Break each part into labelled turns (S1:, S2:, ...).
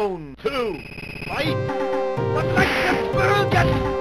S1: Round two. Fight! Hadouken!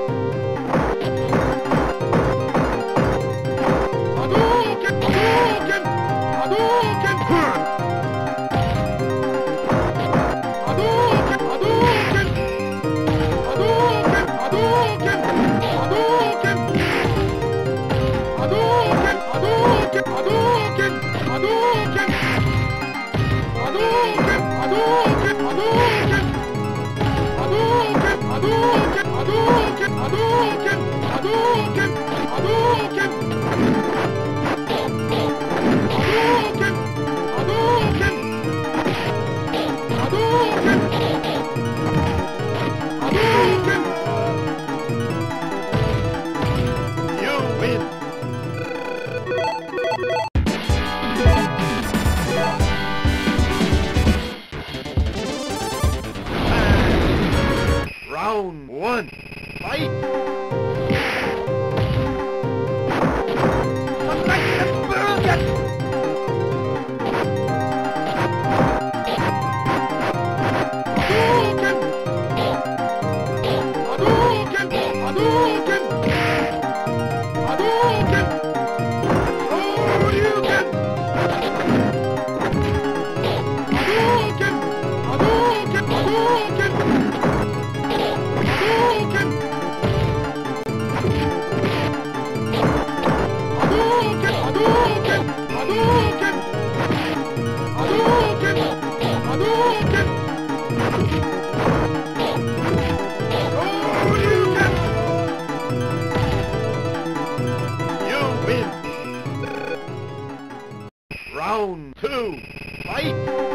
S1: Win! Two, fight!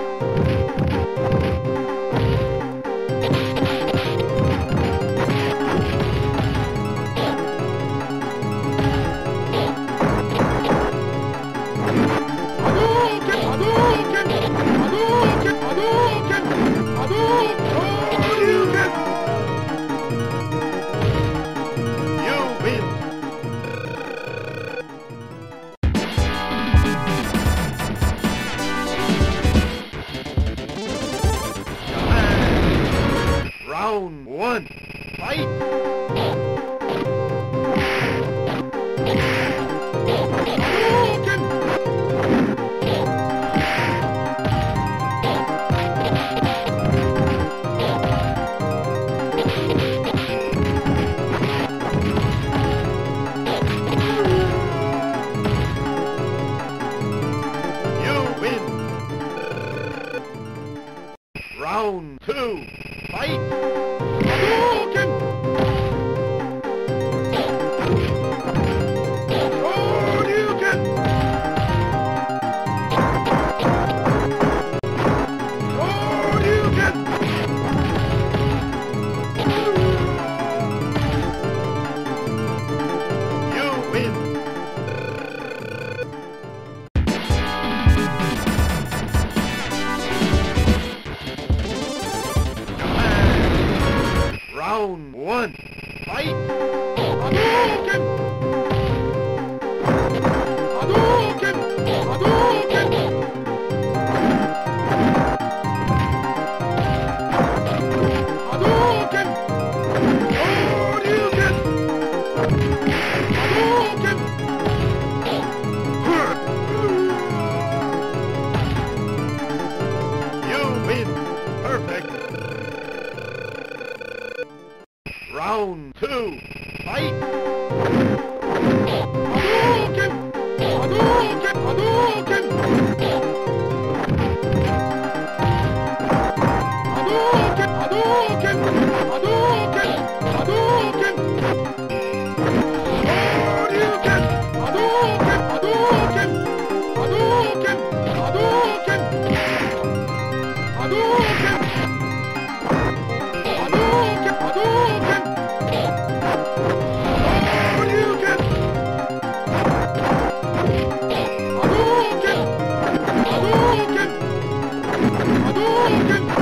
S1: Oh, my God.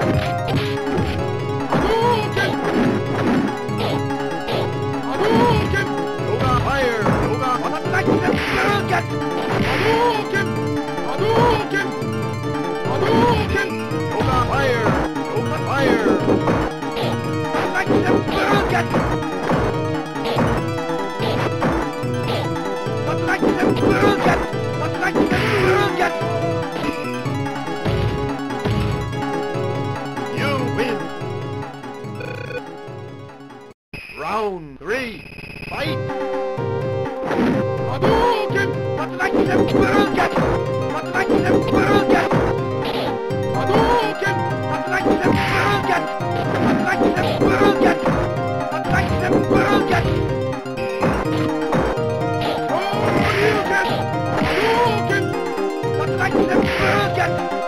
S1: Hadouken!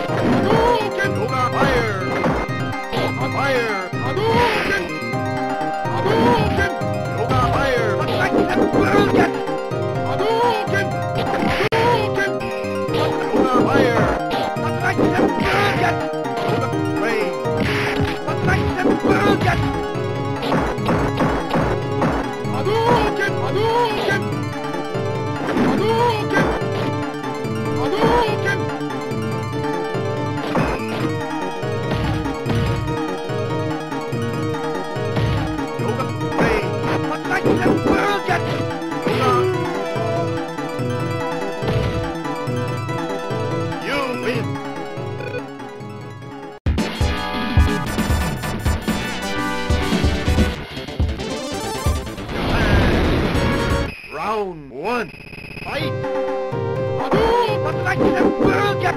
S1: Hadouken!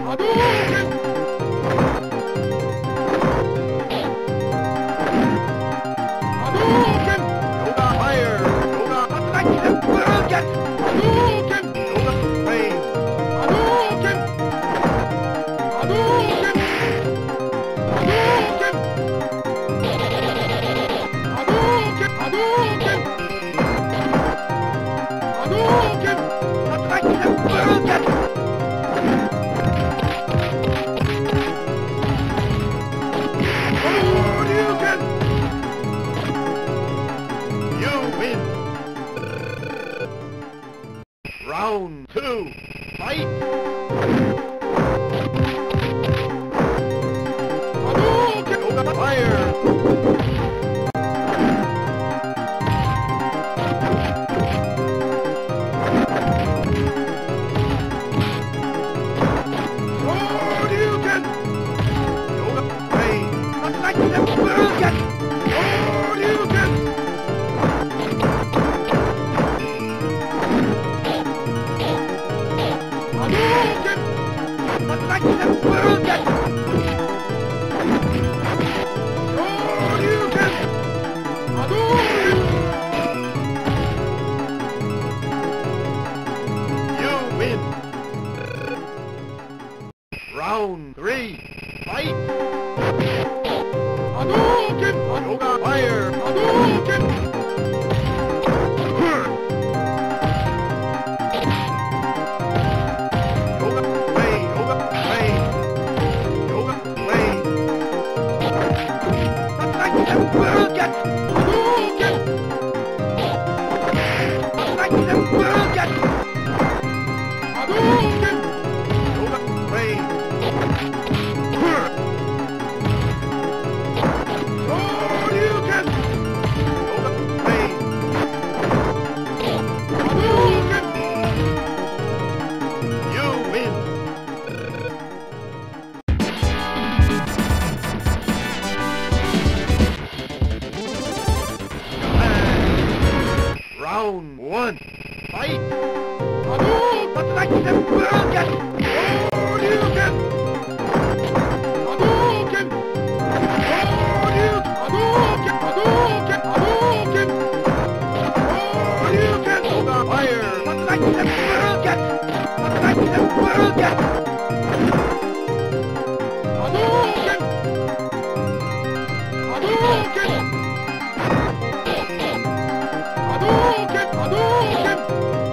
S1: Hadouken! Yeah. Hadouken!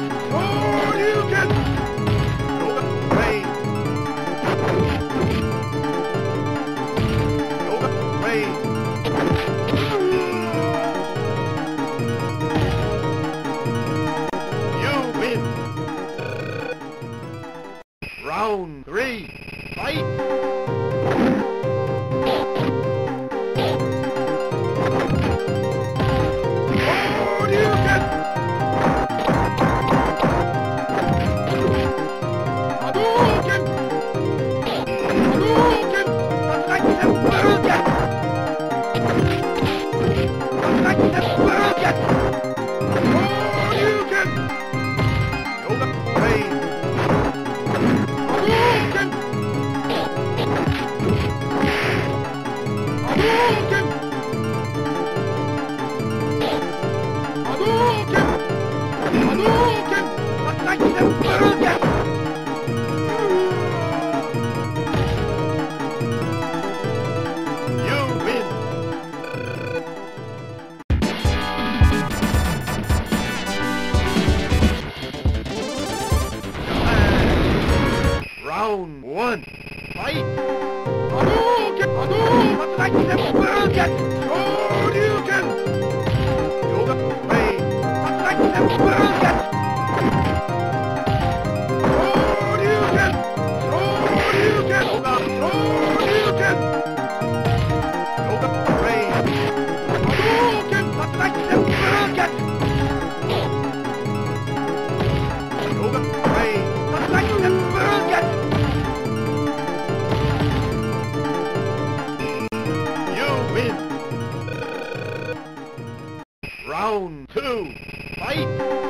S1: Hadouken! round two, fight!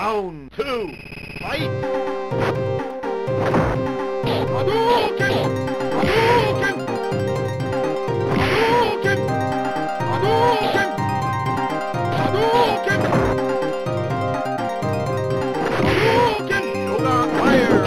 S1: Round two, fight! Hadouken! Hadouken! Hadouken! Hadouken! Hadouken! Hadouken! Yoga fire!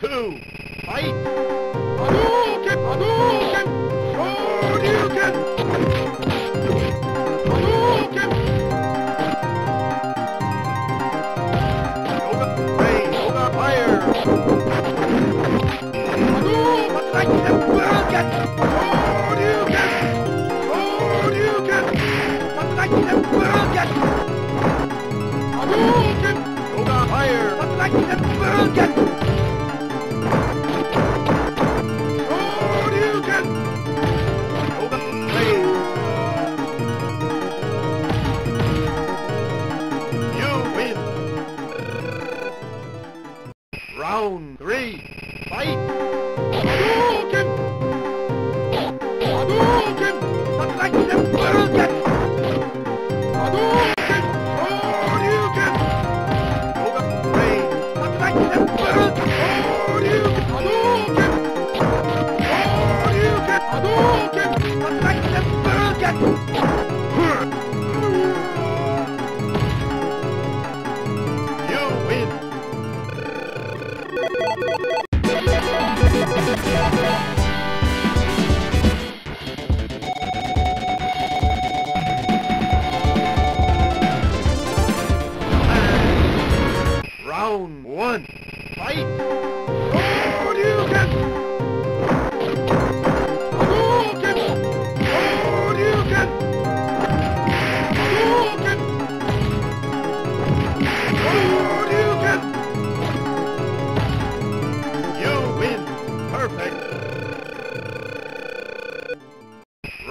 S1: two,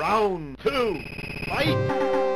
S1: Round two. Fight.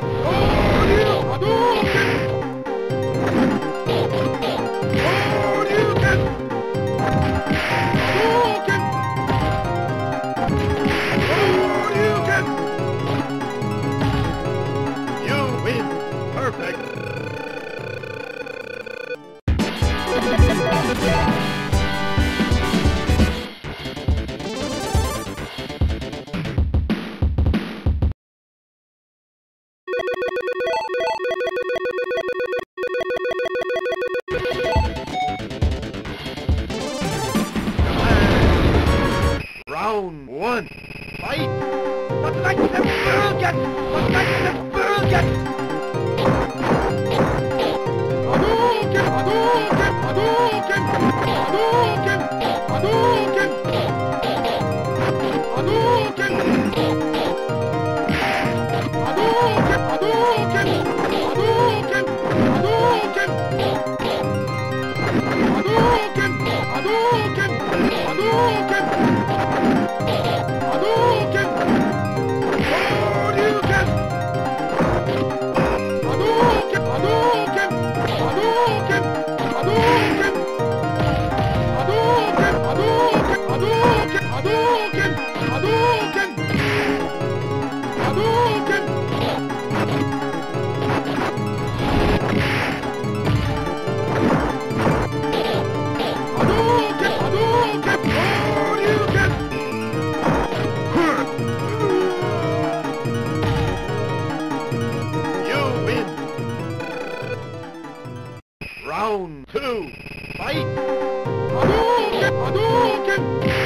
S1: Okay.